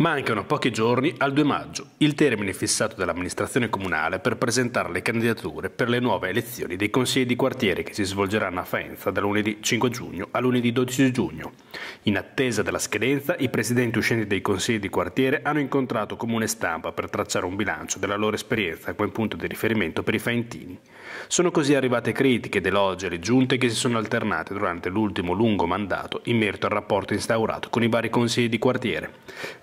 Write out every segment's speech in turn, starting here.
Mancano pochi giorni al 2 maggio, il termine fissato dall'amministrazione comunale per presentare le candidature per le nuove elezioni dei consigli di quartiere che si svolgeranno a Faenza da lunedì 5 giugno a lunedì 12 giugno. In attesa della scadenza, i presidenti uscenti dei consigli di quartiere hanno incontrato comune stampa per tracciare un bilancio della loro esperienza come punto di riferimento per i faentini. Sono così arrivate critiche ed elogi alle giunte che si sono alternate durante l'ultimo lungo mandato in merito al rapporto instaurato con i vari consigli di quartiere.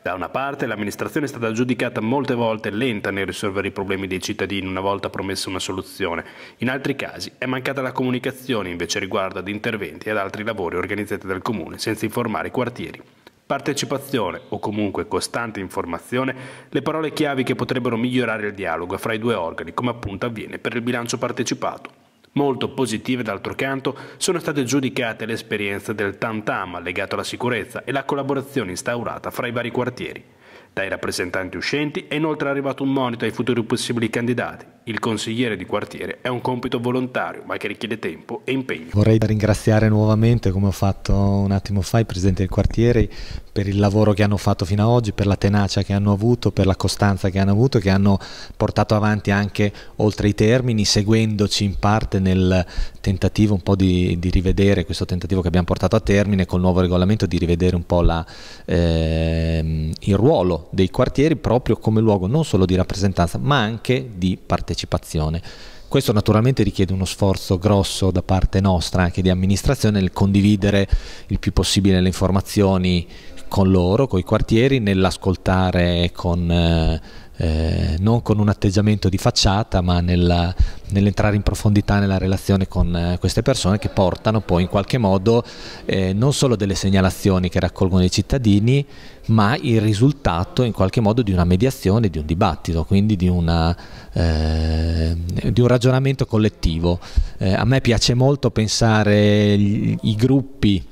Da una parte l'amministrazione è stata giudicata molte volte lenta nel risolvere i problemi dei cittadini una volta promessa una soluzione. In altri casi è mancata la comunicazione invece riguardo ad interventi e ad altri lavori organizzati dal comune senza informare i quartieri. Partecipazione o comunque costante informazione, le parole chiavi che potrebbero migliorare il dialogo fra i due organi, come appunto avviene per il bilancio partecipato. Molto positive, d'altro canto, sono state giudicate le esperienze del Tam-Tam legato alla sicurezza e la collaborazione instaurata fra i vari quartieri. Dai rappresentanti uscenti è inoltre arrivato un monito ai futuri possibili candidati. Il consigliere di quartiere è un compito volontario, ma che richiede tempo e impegno. Vorrei ringraziare nuovamente, come ho fatto un attimo fa, i presidenti del quartiere per il lavoro che hanno fatto fino ad oggi, per la tenacia che hanno avuto, per la costanza che hanno avuto, che hanno portato avanti anche oltre i termini, seguendoci in parte nel tentativo un po' di, di rivedere questo tentativo che abbiamo portato a termine col nuovo regolamento, di rivedere un po' la, eh, il ruolo dei quartieri proprio come luogo non solo di rappresentanza ma anche di partecipazione. Questo naturalmente richiede uno sforzo grosso da parte nostra, anche di amministrazione, nel condividere il più possibile le informazioni con loro, con i quartieri, nell'ascoltare con... Eh, eh, non con un atteggiamento di facciata, ma nella, nell'entrare in profondità nella relazione con eh, queste persone che portano poi in qualche modo eh, non solo delle segnalazioni che raccolgono i cittadini, ma il risultato in qualche modo di una mediazione, di un dibattito, quindi di, una, eh, di un ragionamento collettivo. A me piace molto pensare gli, i gruppi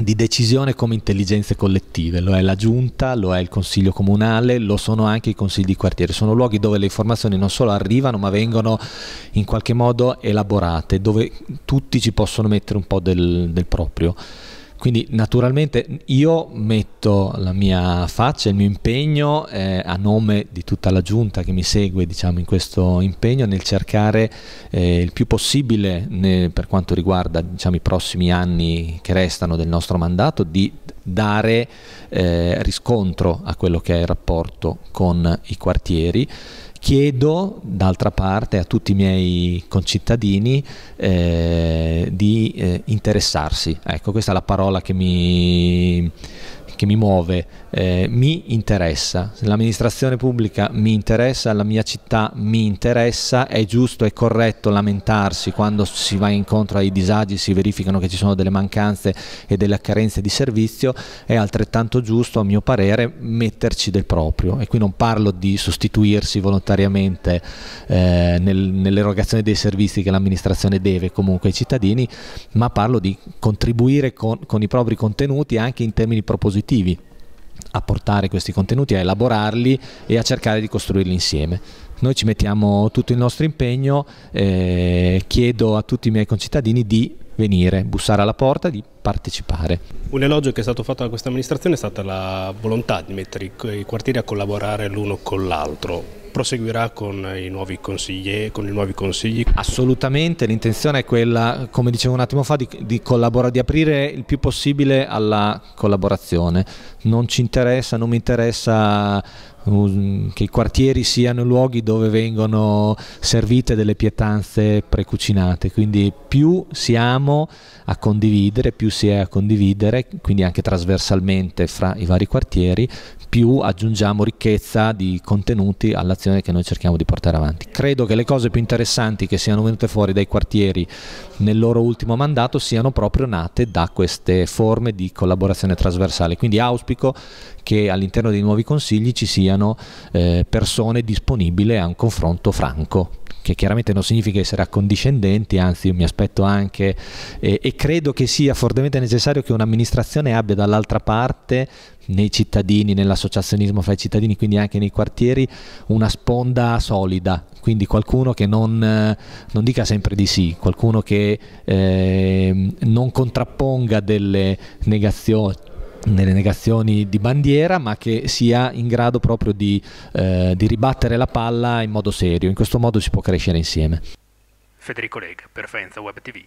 di decisione come intelligenze collettive, lo è la giunta, lo è il consiglio comunale, lo sono anche i consigli di quartiere, sono luoghi dove le informazioni non solo arrivano ma vengono in qualche modo elaborate, dove tutti ci possono mettere un po' del, del proprio. Quindi naturalmente io metto la mia faccia, il mio impegno eh, a nome di tutta la giunta che mi segue diciamo, in questo impegno nel cercare eh, il più possibile ne, per quanto riguarda diciamo, i prossimi anni che restano del nostro mandato di dare eh, riscontro a quello che è il rapporto con i quartieri. Chiedo d'altra parte a tutti i miei concittadini eh, di eh, interessarsi, ecco questa è la parola che mi, che mi muove, eh, mi interessa, l'amministrazione pubblica mi interessa, la mia città mi interessa, è giusto e corretto lamentarsi quando si va incontro ai disagi, si verificano che ci sono delle mancanze e delle carenze di servizio, è altrettanto giusto a mio parere metterci del proprio. E qui non parlo di sostituirsi volontariamente eh, nel, nell'erogazione dei servizi che l'amministrazione deve comunque ai cittadini, ma parlo di contribuire con, con i propri contenuti anche in termini propositivi positivi a portare questi contenuti, a elaborarli e a cercare di costruirli insieme. Noi ci mettiamo tutto il nostro impegno, eh, chiedo a tutti i miei concittadini di venire, bussare alla porta, di partecipare. Un elogio che è stato fatto da questa amministrazione è stata la volontà di mettere i quartieri a collaborare l'uno con l'altro proseguirà con i nuovi consigli? Con i nuovi consigli? Assolutamente, l'intenzione è quella, come dicevo un attimo fa, di, di, di, aprire il più possibile alla collaborazione. Non ci interessa, non mi interessa che i quartieri siano luoghi dove vengono servite delle pietanze precucinate, quindi più siamo a condividere, più si è a condividere, quindi anche trasversalmente fra i vari quartieri, più aggiungiamo ricchezza di contenuti all'azione che noi cerchiamo di portare avanti. Credo che le cose più interessanti che siano venute fuori dai quartieri nel loro ultimo mandato siano proprio nate da queste forme di collaborazione trasversale, quindi auspico che all'interno dei nuovi consigli ci siano eh, persone disponibili a un confronto franco che chiaramente non significa essere accondiscendenti, anzi io mi aspetto anche eh, e credo che sia fortemente necessario che un'amministrazione abbia dall'altra parte nei cittadini, nell'associazionismo fra i cittadini, quindi anche nei quartieri, una sponda solida, quindi qualcuno che non, non dica sempre di sì, qualcuno che eh, non contrapponga delle negazioni nelle negazioni di bandiera, ma che sia in grado proprio di, eh, di ribattere la palla in modo serio. In questo modo si può crescere insieme. Federico Lega per Faenza Web TV.